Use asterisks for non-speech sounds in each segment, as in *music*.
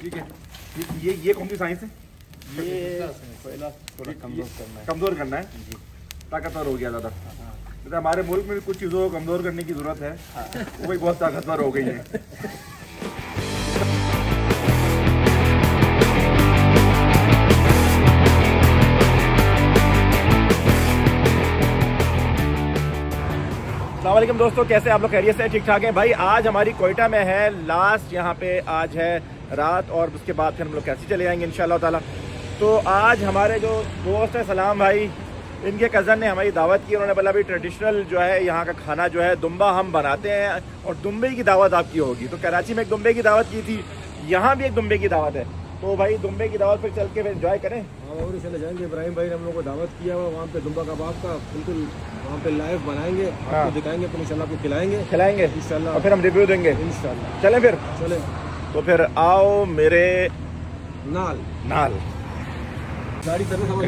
ठीक है। ये ये ये कौन सी साइंस है? ये कोयला कमज़ोर करना है। कमज़ोर करना है? ताकतवर हो गया ज़्यादा। हाँ जैसे हमारे मुल्क में भी कुछ चीज़ों को कमज़ोर करने की ज़रूरत है। वो भी बहुत ताकतवर हो गई है। वालेकुम दोस्तों कैसे आप लोग खैरियत से ठीक ठाक हैं? भाई आज हमारी कोयटा में है लास्ट यहाँ पे आज है रात और उसके बाद फिर हम लोग कैसे चले जाएँगे इंशाल्लाह ताला। तो आज हमारे जो दोस्त हैं सलाम भाई इनके कज़न ने हमारी दावत की उन्होंने बोला भाई ट्रेडिशनल जो है यहाँ का खाना जो है दुम्बा हम बनाते हैं और दुम्बे की दावत आपकी होगी। तो कराची में एक दुम्बे की दावत की थी यहाँ भी एक दुम्बे की दावत है। तो भाई दुम्बे की दावत पर चल के इंजॉय करें। हाँ और चले जाएँगे। इब्राहिम भाई ने हम लोग को दावत किया हुआ वहाँ पे दुम्बा कबाब का बिल्कुल वहाँ पे लाइव बनाएँगे हाँ। आपको दिखाएँगे फिर इंशाल्लाह आपको खिलाएँगे। खिलाएँगे। इंशाल्लाह। और फिर हम रिव्यू देंगे। इंशाल्लाह। चलें फिर। चले। तो फिर आओ मेरे नाल। नाल। गाड़ी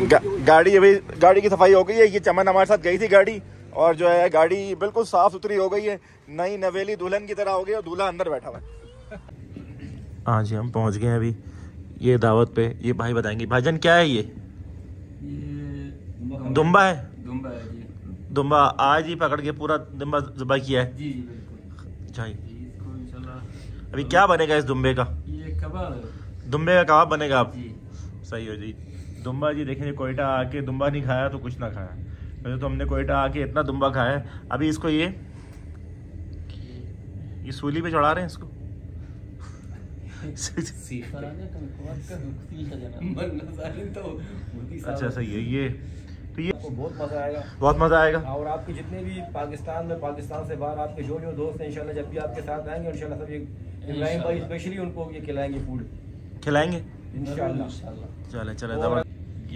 गा, गाड़ी अभी गाड़ी की सफ़ाई हो गई है ये चमन हमारे साथ गई थी गाड़ी और जो है गाड़ी बिल्कुल साफ़ सुथरी हो गई है नई नवेली दुल्हन की तरह हो गई और दूल्हा अंदर बैठा हुआ है। हाँ जी हम पहुँच गए अभी ये दावत पे ये भाई बताएँगे। भाईजान क्या है ये? ये दुम्बा है? दुम्बा है दुम्बा आज ही पकड़ के पूरा दुम्बा जुबा किया है। जी जी बिल्कुल अच्छा जी। जी इसको इंशाल्लाह अभी क्या बनेगा इस दुम्बे का? ये कबाब दुम्बे का कबाब बनेगा? आप सही हो जी। दुम्बा जी देखें कोयटा आके दुम्बा नहीं खाया तो कुछ ना खाया। वैसे तो हमने कोयटा आके इतना दुम्बा खाया है। अभी इसको ये ये सूली पे चढ़ा रहे हैं इसको? *laughs* अच्छा सही है ये। तो ये आपको बहुत मज़ा आएगा। बहुत मज़ा आएगा। और आपके जितने भी पाकिस्तान में पाकिस्तान से बाहर आपके जो जो दोस्त हैं इंशाल्लाह जब भी आपके साथ आएँगे इंशाल्लाह सब ये इब्राहिम भाई स्पेशली उनको ये खिलाएँगे फ़ूड खिलाएँगे? इंशाल्लाह। चले चले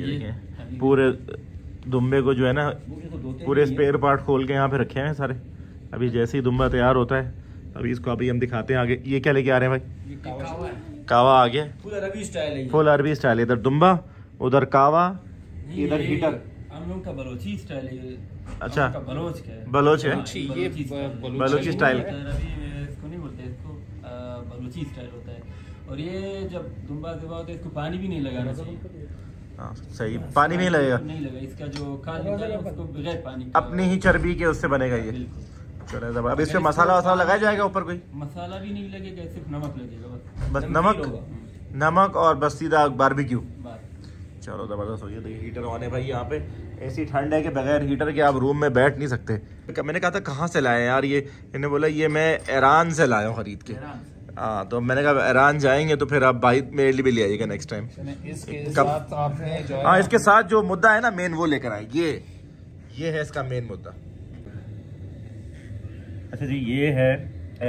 ये पूरे दुम्बे को जो है ना तो पूरे स्पेयर पार्ट खोल के यहाँ पे रखे हैं सारे। अभी जैसे ही दुम्बा तैयार होता है अभी इसको अभी हम दिखाते हैं आगे। ये क्या लेके आ रहे हैं भाई? ये कावा है। कावा आ गया। पूरा रवि स्टाइल है फुल अरबी स्टाइल इधर दुम्बा उधर कावा इधर हीटर हम लोग का बलोची स्टाइल है अच्छा। बलोच है। बलोच हाँ, बलोची स्टाइल। बलोची स्टाइल होता है, रबी में इसको नहीं बोलते इसको अ, बलोची स्टाइल होता है। और ये जब दुम्बा दुबा होता है इसको पानी भी नहीं लगाना चाहिए। हाँ सही पानी नहीं लगेगा। नहीं लगा इसका जो है उसको बगैर पानी के अपनी ही चर्बी के उससे बनेगा ये। चलो अब इसमें मसाला वसाला लगाया जाएगा ऊपर कोई? मसाला भी नहीं लगेगा सिर्फ़ नमक लगेगा बस। बस नमक नमक और बस सीधा बारबेक्यू चलो ज़बरदस्त हो गया देखिए हीटर है भाई यहाँ पे। ऐसी ठंड है कि बगैर हीटर के आप रूम में बैठ नहीं सकते। मैंने कहा था कहाँ से लाए यार ये? इन्हें बोला ये मैं ईरान से लाया हूँ खरीद के। हाँ तो मैंने कहा ईरान जाएँगे तो फिर आप भाई मेरे लिए भी ले आइएगा नेक्स्ट टाइम कब- आपने जो हाँ इसके साथ जो मुद्दा है ना मेन वो लेकर आए ये ये है इसका मेन मुद्दा। अच्छा जी ये है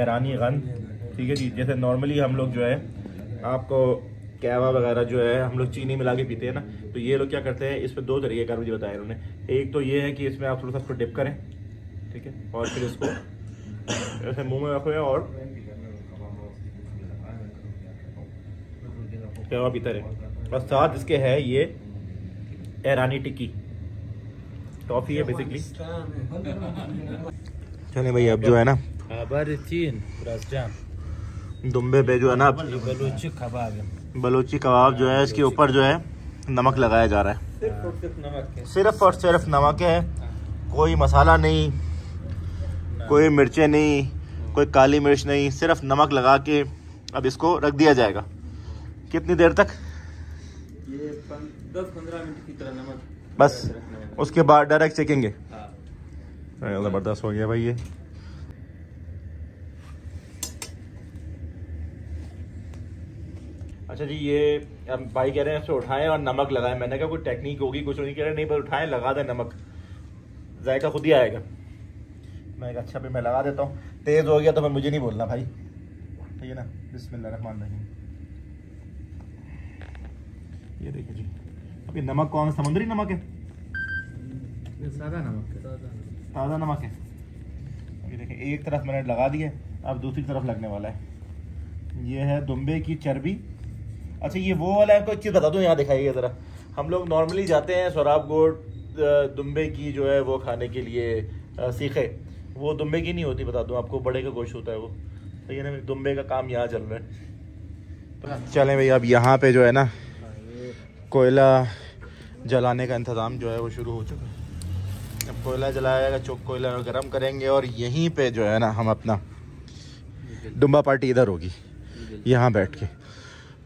ईरानी गन ठीक है जी जैसे नॉर्मली हम लोग जो है आपको कैवा वगैरह जो है हम लोग चीनी मिला के पीते हैं ना तो ये लोग क्या करते हैं इस पर दो तरीके का मुझे बताया इन्होंने। एक तो ये है कि इसमें आप थोड़ा सा इसको डिप करें ठीक है और फिर इसको ऐसे मुँह में रखो और कैवा पीते रहे और साथ इसके है ये ईरानी टिक्की। टॉफी है बेसिकली चले भाई अब जो है ना दुम्बे पे जो है ना बलूची कबाब। है बलूची कबाब जो है इसके ऊपर जो है नमक लगाया जा रहा है। सिर्फ़ और सिर्फ़ नमक है। सिर्फ़ और सिर्फ़ नमक है। कोई मसाला नहीं कोई मिर्चें नहीं कोई काली मिर्च नहीं सिर्फ़ नमक लगा के अब इसको रख दिया जाएगा। कितनी देर तक? ये पन- दस पंद्रह मिनट की तरह नमक बस। उसके बाद डायरेक्ट चेकेंगे हाँ। ज़बरदस्त हो गया भाई ये। अच्छा जी ये अब भाई कह रहे हैं उठाएँ और नमक लगाएँ। मैंने कहा कोई टेक्निक होगी कुछ नहीं कह रहे नहीं बस उठाएँ लगा दें नमक। जायका खुद ही आएगा। मैं कहा अच्छा भी मैं लगा देता हूँ। तेज़ हो गया तो मैं मुझे नहीं बोलना भाई। ठीक है ना? बिस्मिल्लाह रहमान रहीम। ये देखिए जी। अब ये नमक कौन समुद्री नमक है? सादा नमक ताज़ा नमक। है। ये देखिए एक तरफ़ मैंने लगा दिया अब दूसरी तरफ़ लगने वाला है। ये है दुम्बे की चर्बी। अच्छा ये वो वाला है कोई चीज़ बता दूँ यहाँ दिखाइए ज़रा। हम लोग नॉर्मली जाते हैं सौराब गोट दुम्बे की जो है वो खाने के लिए सीखे। वो दुम्बे की नहीं होती बता दूँ आपको बड़े का गोश्त होता है वो। तो ये ना दुम्बे का काम यहाँ चल रहा है। चलें भाई अब यहाँ पे जो है ना कोयला जलाने का इंतज़ाम जो है वो शुरू हो चुका है। अब कोयला जलाया जाएगा चौक कोयला गर्म करेंगे और यहीं पे जो है ना हम अपना दुम्बा पार्टी इधर होगी यहाँ बैठ के।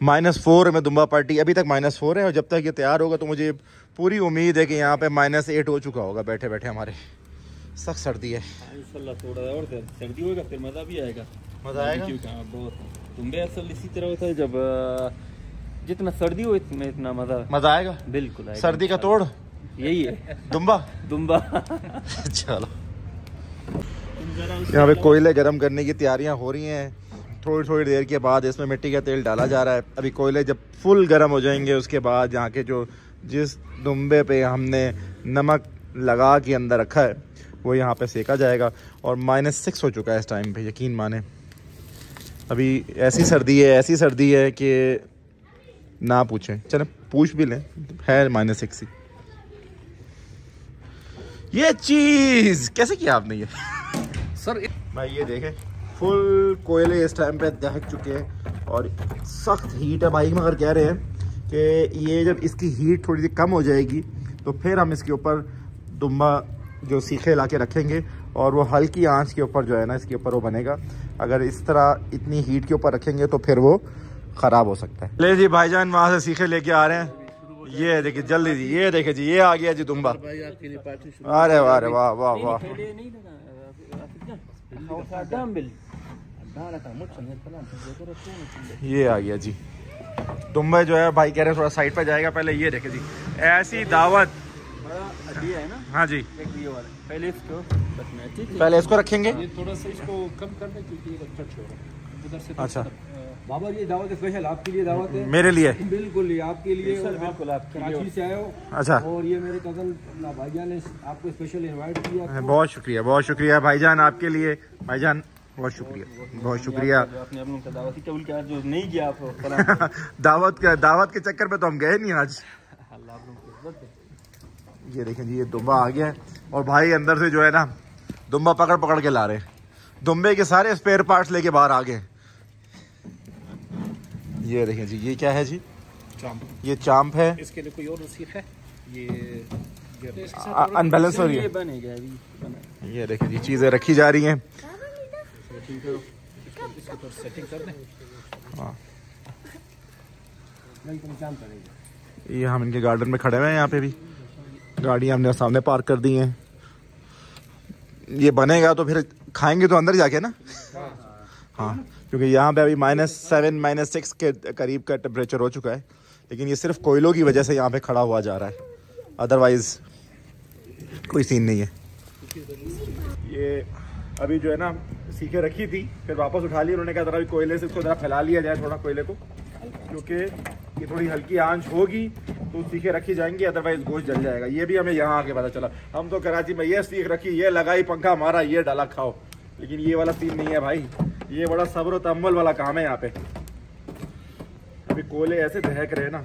माइनस फोर में दुम्बा पार्टी अभी तक माइनस फोर है और जब तक ये तैयार होगा तो मुझे पूरी उम्मीद है कि यहाँ पे माइनस एट हो चुका होगा बैठे बैठे हमारे। सख्त सर्दी है। थोड़ा और सर्दी होगा फिर मज़ा भी आएगा। मज़ा आएगा? बहुत। तुम्बे असल इसी तरह होता है जब जितना सर्दी हो इतना इतना मज़ा मज़ा आएगा? बिल्कुल आएगा। सर्दी का तोड़? यही है। दुम्बा? दुम्बा। चलो। यहाँ पे कोयले गर्म करने की तैयारियाँ हो रही हैं। थोड़ी थोड़ी देर के बाद इसमें मिट्टी का तेल डाला जा रहा है। अभी कोयले जब फुल गर्म हो जाएँगे उसके बाद यहाँ के जो जिस दुम्बे पे हमने नमक लगा के अंदर रखा है वो यहाँ पे सेका जाएगा। और माइनस सिक्स हो चुका है इस टाइम पे यकीन माने। अभी ऐसी सर्दी है ऐसी सर्दी है कि ना पूछें। चलें पूछ भी लें। है माइनस सिक्स ही ये चीज़! कैसे किया आपने ये? सर भाई ये देखें। फुल कोयले इस टाइम पे दहक चुके हैं और सख्त हीट है भाई मगर कह रहे हैं कि ये जब इसकी हीट थोड़ी सी कम हो जाएगी तो फिर हम इसके ऊपर दुम्बा जो सीखे ला के रखेंगे और वो हल्की आँच के ऊपर जो है ना इसके ऊपर वो बनेगा। अगर इस तरह इतनी हीट के ऊपर रखेंगे तो फिर वो ख़राब हो सकता है। ले जी भाईजान वहाँ से सीखे लेके आ रहे हैं। ये देखिए जल्दी जी ये देखे जी ये आ गया जी पार्टी अरे वाह अरे वाह वाह वाह। ये आ गया जी। दुम्बे जो है भाई कह रहे हैं थोड़ा साइड पे जाएगा पहले ये देखे जी। ऐसी दावत। है ना? हाँ जी। एक ये वाला। पहले इसको पहले इसको रखेंगे? थोड़ा सा इसको कम करना क्योंकि ये अच्छा है बाबा ये दावत स्पेशल आपके लिए दावत है। मेरे लिए। बिल्कुल ये आपके लिए और आप बिल्कुल आपके कराची से आए हो। अच्छा। और ये मेरे कज़न भाईजान ने आपको स्पेशल इनवाइट किया। बहुत शुक्रिया बहुत शुक्रिया भाईजान आपके लिए। भाईजान बहुत शुक्रिया बहुत शुक्रिया। आपने दावती कबूल किया जो नहीं किया आप *laughs* दावत का दावत के चक्कर में तो हम गए नहीं आज। अल्लाह आप लोगों को इज़्ज़त दे। ये देखें जी ये दुम्बा आ गया है और भाई अंदर से जो है ना दुम्बा पकड़ पकड़ के ला रहे हैं। दुम्बे के सारे स्पेयर पार्ट्स लेके बाहर आ गए ये देखें जी ये क्या है जी? चांप। ये चांप है। इसके लिए कोई और नसीब है? ये ये- अनबैलेंस हो रही है बनेगा अभी ये देखें जी चीज़ें रखी जा रही हैं। तो करेंगे ये हम इनके गार्डन में खड़े हुए हैं यहाँ पे भी। गाड़ियाँ हमने सामने पार्क कर दी हैं। ये बनेगा तो फिर खाएँगे तो अंदर जाके ना? हाँ। क्योंकि यहाँ पे अभी माइनस सेवन माइनस सिक्स के करीब का टेम्परेचर हो चुका है। लेकिन ये सिर्फ़ कोयलों की वजह से यहाँ पे खड़ा हुआ जा रहा है। अदरवाइज़ कोई सीन नहीं है। ये अभी जो है ना, सीखे रखी थी, फिर वापस उठा ली। उन्होंने कहा, जरा भी कोयले से इसको जरा फैला लिया जाए थोड़ा कोयले को, क्योंकि ये थोड़ी हल्की आँच होगी तो सीखे रखी जाएँगी अदरवाइज़ गोश्त जल जाएगा। ये भी हमें यहाँ आके पता चला। हम तो कराची में ये सीख रखी, ये लगाई पंखा मारा ये डाला खाओ। लेकिन ये वाला सीन नहीं है भाई। ये बड़ा सब्र तम्बल वाला काम है यहाँ पे। अभी कोयले ऐसे दहक रहे ना।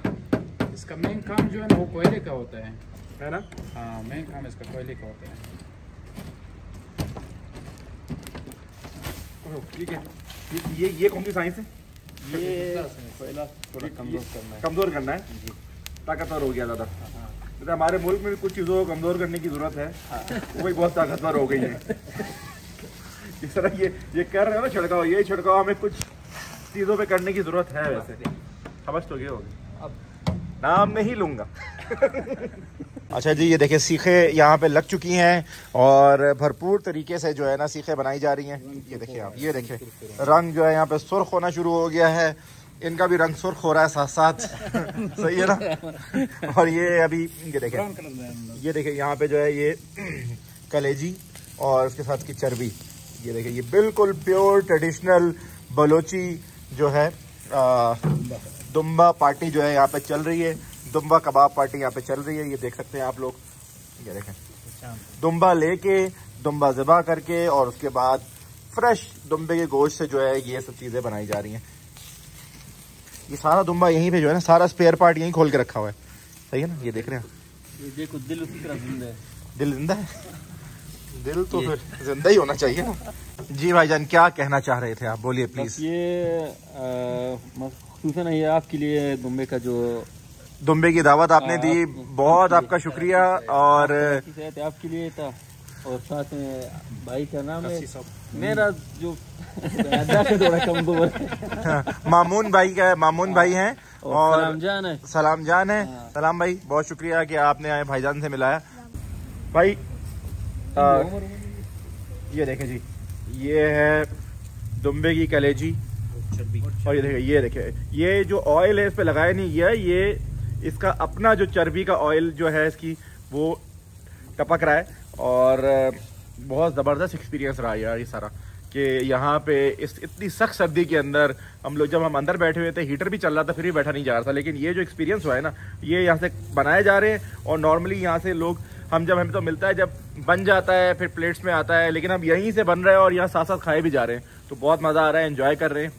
इसका मेन काम जो है ना वो कोयले का होता है। है ना? हाँ मेन काम इसका कोयले का होता है। ठीक है। ये ये ये कौन सी साइंस है? ये पहला थोड़ा कमज़ोर करना है। कमज़ोर करना है? ताकतवर हो गया ज़्यादा जैसे हमारे मुल्क में भी कुछ चीज़ों को कमज़ोर करने की ज़रूरत है। वो भी बहुत ताकतवर हो गई है। *laughs* इस तरह ये ये कर रहे हो ना छिड़काव ये छिड़काव हमें कुछ चीज़ों पे करने की ज़रूरत है वैसे। समझ तो गए होगी अब नाम नहीं लूँगा। *laughs* अच्छा जी ये देखिए सीखे यहाँ पे लग चुकी हैं और भरपूर तरीके से जो है ना सीखे बनाई जा रही हैं। ये देखिए आप ये देखिए रंग जो है यहाँ पे सुर्ख होना शुरू हो गया है। इनका भी रंग सुर्ख हो रहा है साथ साथ *laughs* सही है ना? और ये अभी ये देखिए ये देखिए यहाँ पे जो है ये *clears throat* कलेजी और उसके साथ की चर्बी। ये देखिए ये बिल्कुल प्योर ट्रेडिशनल बलोची जो है आ, दुम्बा पार्टी जो है यहाँ पे चल रही है। दुम्बा कबाब पार्टी यहाँ पे चल रही है ये देख सकते हैं आप लोग। ये देखें। दुम्बा लेके दुम्बा ज़बा करके और उसके बाद फ्रेश दुम्बे के गोश्त से जो है ये सब चीज़ें बनाई जा रही हैं। ये सारा दुम्बा यहीं पे जो है ना सारा स्पेयर पार्ट यहीं खोल के रखा हुआ है। सही है ना? ये देख रहे हैं ये देखो दिल उसी तरह ज़िंदा है। दिल ज़िंदा है? दिल तो फिर ज़िंदा ही होना चाहिए ना। जी भाईजान क्या कहना चाह रहे थे आप? बोलिए प्लीज़ ये खसूसन ये आपके लिए दुम्बे का जो दुम्बे की दावत आपने दी। आप- बहुत आपका शुक्रिया और आपके लिए था। और साथ में भाई का नाम है मेरा जो है। मामून भाई का मामून भाई हैं और और सलाम जान है। सलाम जान है। हाँ। सलाम भाई बहुत शुक्रिया कि आपने आए भाईजान से मिलाया। भाई आ, ये देखें जी ये है दुम्बे की कलेजी। और ये देखें ये देखें ये जो ऑयल है इस पर लगाया नहीं गया ये इसका अपना जो चर्बी का ऑयल जो है इसकी वो टपक रहा है। और बहुत ज़बरदस्त एक्सपीरियंस रहा यार ये सारा कि यहाँ पे इस इतनी सख्त सर्दी के अंदर हम लोग जब हम अंदर बैठे हुए थे हीटर भी चल रहा था फिर भी बैठा नहीं जा रहा था लेकिन ये जो एक्सपीरियंस हुआ है ना ये यहाँ से बनाए जा रहे हैं। और नॉर्मली यहाँ से लोग हम जब हमें तो मिलता है जब बन जाता है, फिर प्लेट्स में आता है, लेकिन अब यहीं से बन रहे हैं और यहाँ साथ साथ खाए भी जा रहे हैं। तो बहुत मज़ा आ रहा है इन्जॉय कर रहे हैं।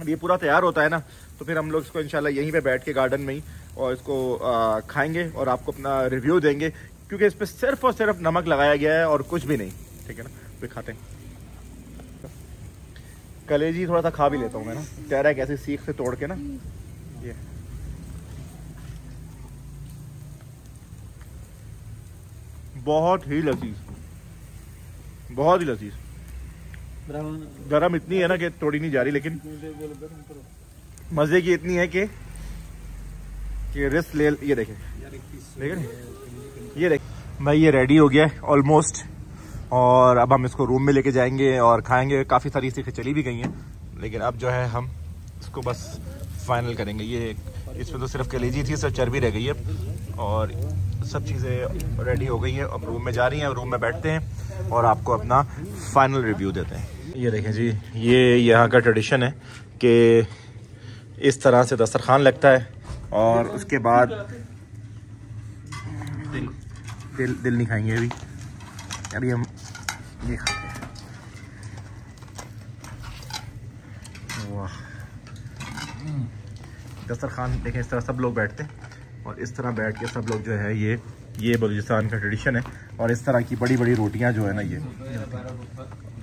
अब ये पूरा तैयार होता है ना तो फिर हम लोग इसको इंशाल्लाह यहीं पे बैठ के गार्डन में ही, और इसको खाएँगे और आपको अपना रिव्यू देंगे, क्योंकि इस पर सिर्फ़ और सिर्फ़ नमक लगाया गया है और कुछ भी नहीं, ठीक है ना? फिर खाते हैं। कलेजी थोड़ा सा खा भी लेता हूँ मैं ना। कह रहा है कैसे सीख से तोड़ के ना। ये। बहुत ही लजीज। बहुत ही लजीज। गरम इतनी है ना कि तोड़ी नहीं जा रही लेकिन मज़े की इतनी है कि कि रिस्क ले ये देखें। देखें ये देख। भाई ये रेडी हो गया है ऑलमोस्ट और अब हम इसको रूम में लेके जाएँगे और खाएँगे। काफ़ी सारी सीखें चली भी गई हैं लेकिन अब जो है हम इसको बस फाइनल करेंगे। ये इसमें तो सिर्फ़ कलेजी थी, सिर्फ़ चर्बी रह गई है। और सब चीज़ें रेडी हो गई हैं। अब रूम में जा रही हैं रूम में बैठते हैं और आपको अपना फाइनल रिव्यू देते हैं। ये देखें जी, ये यहाँ का ट्रेडिशन है कि इस तरह से दस्तरखान लगता है और उसके बाद दिल दिल दिल नहीं खाएँगे अभी। अभी हम ये खाते हैं वाह दस्तरखान, देखें इस तरह सब लोग बैठते हैं और इस तरह बैठ के सब लोग जो है ये ये बलूचिस्तान का ट्रेडिशन है और इस तरह की बड़ी बड़ी रोटियाँ जो है ना ये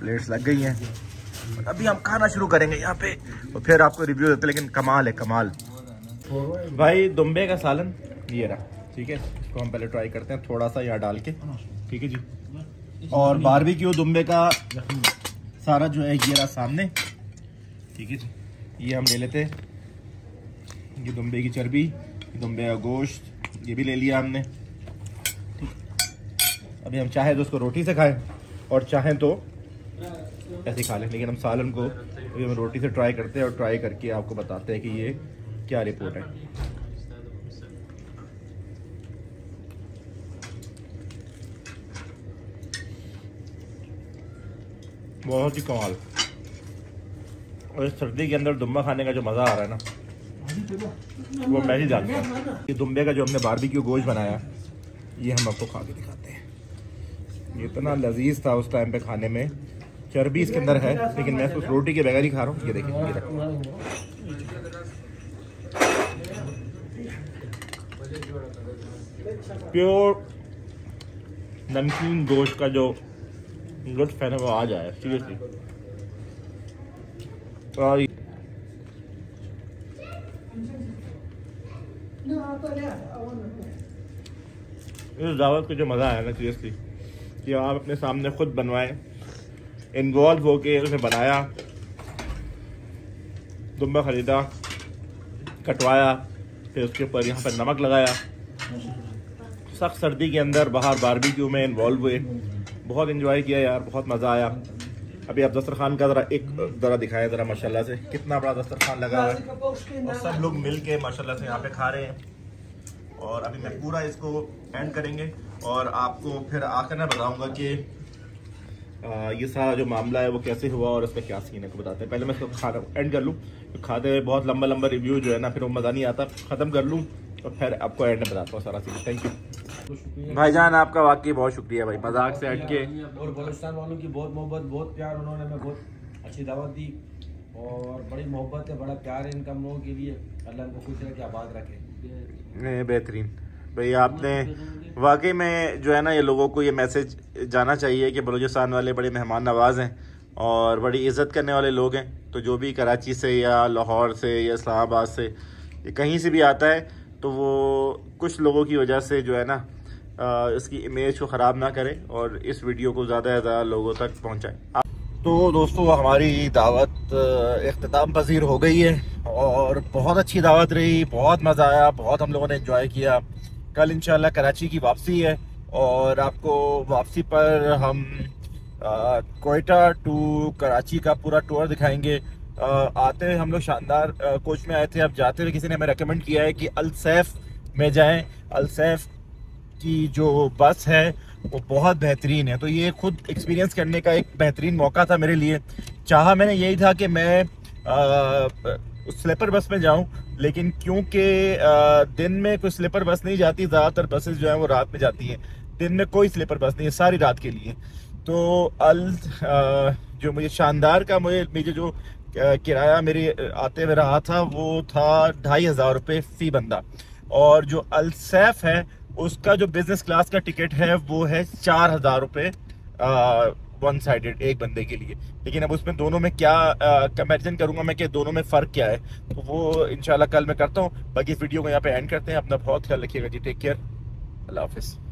प्लेट्स लग गई हैं। अभी हम खाना शुरू करेंगे यहाँ पे और फिर आपको रिव्यू देते लेकिन कमाल है, कमाल। भाई, दुम्बे का सालन, ये रहा, ठीक है? इसको हम पहले ट्राई करते हैं थोड़ा सा यहाँ डाल के, ठीक है जी? और बारबेक्यू दुम्बे का सारा जो है, ये रहा सामने, ठीक है जी? ये हम ले लेते हैं। ये दुम्बे की चर्बी दुम्बे का गोश्त, ये भी ले लिया हमने। अभी हम चाहे तो उसको रोटी से खाएँ, और चाहें तो ऐसे खा लें, लेकिन हम सालन को अभी हम रोटी से ट्राई करते हैं और ट्राई करके आपको बताते हैं कि ये क्या रिपोर्ट है। बहुत ही कमाल। और इस सर्दी के अंदर दुम्बा खाने का जो मज़ा आ रहा है ना वो मैं ही जानता हूँ। ये दुम्बे का जो हमने बारबेक्यू गोश्त बनाया, ये हम आपको खा के दिखाते हैं। ये इतना लजीज था उस टाइम पे खाने में। चर्बी इसके अंदर है, लेकिन मैं उस रोटी के बगैर ही खा रहा हूँ। ये देखिए ये देखो प्योर नमकीन गोश्त का जो लुत्फ है ना, वो आ जाए सीरियसली और इस दावत का जो मज़ा आया ना सीरियसली कि आप अपने सामने खुद बनवाएँ इन्वॉल्व होके उसे बनाया, दुम्बा खरीदा, कटवाया, फिर उसके ऊपर यहाँ पर नमक लगाया। सख्त सर्दी के अंदर बाहर बारबेक्यू में इन्वॉल्व हुए। बहुत इन्जॉय किया यार, बहुत मज़ा आया। अभी आप दस्तरखान का ज़रा एक ज़रा दिखाया ज़रा माशाल्लाह से। कितना बड़ा दस्तरखान लगा हुआ है। और सब लोग मिल के माशाल्लाह से यहाँ पे खा रहे हैं। और अभी मैं पूरा इसको एंड करेंगे। और आपको फिर आकर मैं बताऊँगा कि आ, ये सारा जो मामला है वो कैसे हुआ और इसका क्या सीन है को बताते हैं। पहले मैं इसको खा एंड कर लूँ। तो खाते हुए बहुत लंबा लंबा रिव्यू जो है ना फिर वो मज़ा नहीं आता। ख़त्म कर लूँ और फिर आपको एंड में बताता हूँ सारा सीन थैंक यू भाईजान आपका वाकई बहुत शुक्रिया भाई मज़ाक से हटके। और बलूचिस्तान वालों की बहुत मोहब्बत बहुत प्यार उन्होंने हमें बहुत अच्छी दावत दी। और बड़ी मोहब्बत है बड़ा प्यार है इनका हम लोगों के लिए। अल्लाह इनको खुश रखे आबाद रखे। नहीं, बेहतरीन। भाई आपने वाकई में जो है ना ये लोगों को ये मैसेज जाना चाहिए कि बलूचिस्तान वाले बड़े मेहमान नवाज़ हैं और बड़ी इज़्ज़त करने वाले लोग हैं। तो जो भी कराची से या लाहौर से या इस्लामाबाद से कहीं से भी आता है तो वो कुछ लोगों की वजह से जो है ना इसकी इमेज को ख़राब ना करें और इस वीडियो को ज़्यादा से ज़्यादा लोगों तक पहुँचाएँ। तो दोस्तों हमारी दावत अख्ताम पजीर हो गई है और बहुत अच्छी दावत रही बहुत मज़ा आया बहुत हम लोगों ने इन्जॉय किया। कल इंशाल्लाह कराची की वापसी है और आपको वापसी पर हम कोयटा टू कराची का पूरा टूर दिखाएँगे। आ, आते हम लोग शानदार कोच में आए थे अब जाते हुए किसी ने हमें रेकमेंड किया है कि अलसैफ में जाएँ। अलसैफ की जो बस है वो बहुत बेहतरीन है। तो ये खुद एक्सपीरियंस करने का एक बेहतरीन मौका था मेरे लिए। चाहा मैंने यही था कि मैं आ, स्लीपर बस में जाऊँ लेकिन क्योंकि दिन में कोई स्लीपर बस नहीं जाती ज़्यादातर बसेस जो हैं वो रात में जाती हैं। दिन में कोई स्लीपर बस नहीं है सारी रात के लिए। तो अल आ, जो मुझे शानदार का मुझे मुझे जो किराया मेरे आते हुए रहा था वो था ढाई हज़ार रुपये फ़ी बंदा। और जो अलसैफ है उसका जो बिज़नेस क्लास का टिकट है, वो है चार हज़ार रुपये वन साइडेड एक बंदे के लिए। लेकिन अब उसमें दोनों में क्या कंपेरिजन करूँगा मैं कि दोनों में फ़र्क क्या है तो वो इनशाला कल मैं करता हूँ। बाकी इस वीडियो को यहाँ पे एंड करते हैं। अपना बहुत ख्याल रखिएगा जी। टेक केयर अल्लाह हाफिज़।